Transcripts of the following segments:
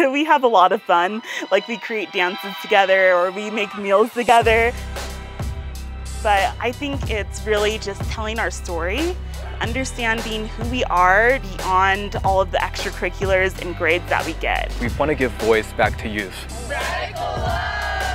we have a lot of fun. Like we create dances together or we make meals together. But I think it's really just telling our story, understanding who we are beyond all of the extracurriculars and grades that we get. We want to give voice back to youth.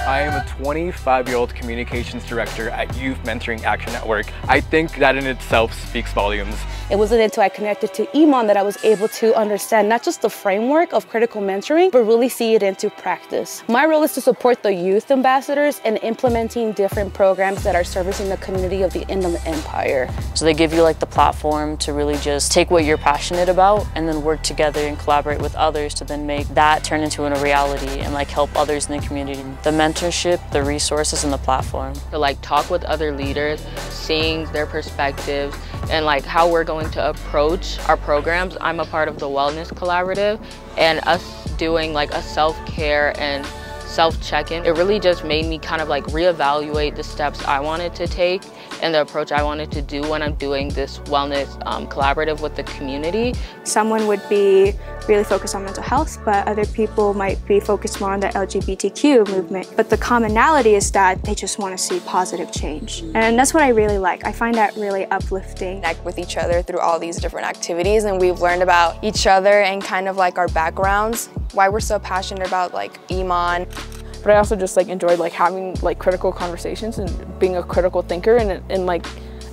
I am a 25-year-old communications director at Youth Mentoring Action Network. I think that in itself speaks volumes. It wasn't until I connected to YMAN that I was able to understand not just the framework of critical mentoring, but really see it into practice. My role is to support the youth ambassadors in implementing different programs that are servicing the community of the Inland Empire. So they give you like the platform to really just take what you're passionate about and then work together and collaborate with others to then make that turn into a reality and like help others in the community. The mentorship, the resources, and the platform. To like talk with other leaders, seeing their perspectives, and like how we're going to approach our programs. I'm a part of the Wellness Collaborative, and us doing like a self-care and self-check-in, it really just made me kind of like reevaluate the steps I wanted to take and the approach I wanted to do when I'm doing this wellness um, collaborative with the community. Someone would be really focused on mental health, but other people might be focused more on the LGBTQ movement. But the commonality is that they just want to see positive change. And that's what I really like. I find that really uplifting. Connect with each other through all these different activities and we've learned about each other and kind of like our backgrounds, why we're so passionate about like YMAN. But I also just like enjoyed like having like critical conversations and being a critical thinker and, and like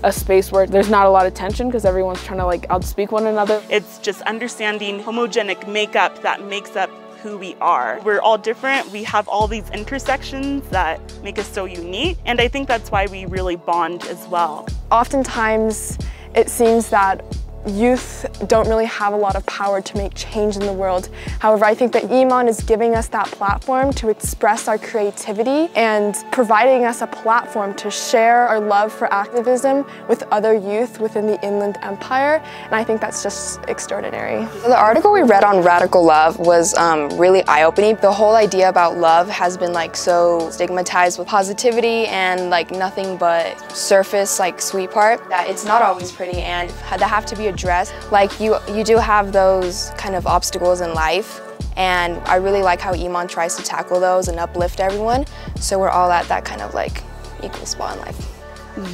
a space where there's not a lot of tension because everyone's trying to like outspeak one another. It's just understanding homogenic makeup that makes up who we are. We're all different. We have all these intersections that make us so unique. And I think that's why we really bond as well. Oftentimes, it seems that youth don't really have a lot of power to make change in the world. However, I think that YMAN is giving us that platform to express our creativity and providing us a platform to share our love for activism with other youth within the Inland Empire, and I think that's just extraordinary. The article we read on radical love was um, really eye-opening. The whole idea about love has been like so stigmatized with positivity and like nothing but surface like sweet part that it's not always pretty and that have to be address. Like you, you do have those kind of obstacles in life and I really like how YMAN tries to tackle those and uplift everyone. So we're all at that kind of like equal spot in life.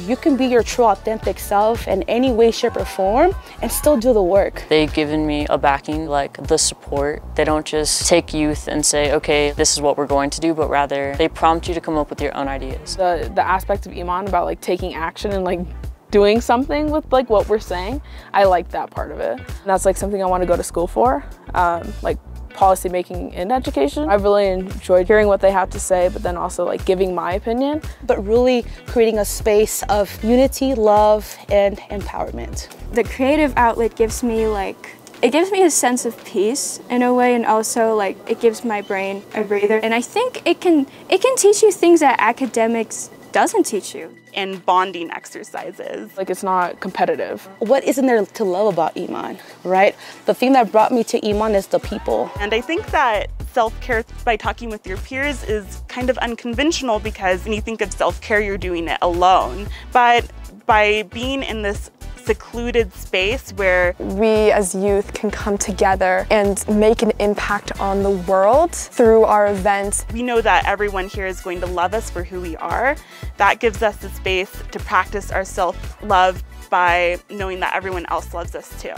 You can be your true authentic self in any way, shape, or form and still do the work. They've given me a backing, like the support. They don't just take youth and say, okay, this is what we're going to do, but rather they prompt you to come up with your own ideas. The, the aspect of YMAN about like taking action and like doing something with like what we're saying. I like that part of it. And that's like something I want to go to school for, um, like policy making in education. I've really enjoyed hearing what they have to say, but then also like giving my opinion. But really creating a space of unity, love, and empowerment. The creative outlet gives me like it gives me a sense of peace in a way and also like it gives my brain a breather and I think it can it can teach you things that academics doesn't teach you. And bonding exercises. Like it's not competitive. What isn't there to love about YMAN, right? The thing that brought me to YMAN is the people. And I think that self-care by talking with your peers is kind of unconventional because when you think of self-care, you're doing it alone. But by being in this secluded space where we as youth can come together and make an impact on the world through our events. We know that everyone here is going to love us for who we are. That gives us the space to practice our self-love by knowing that everyone else loves us too.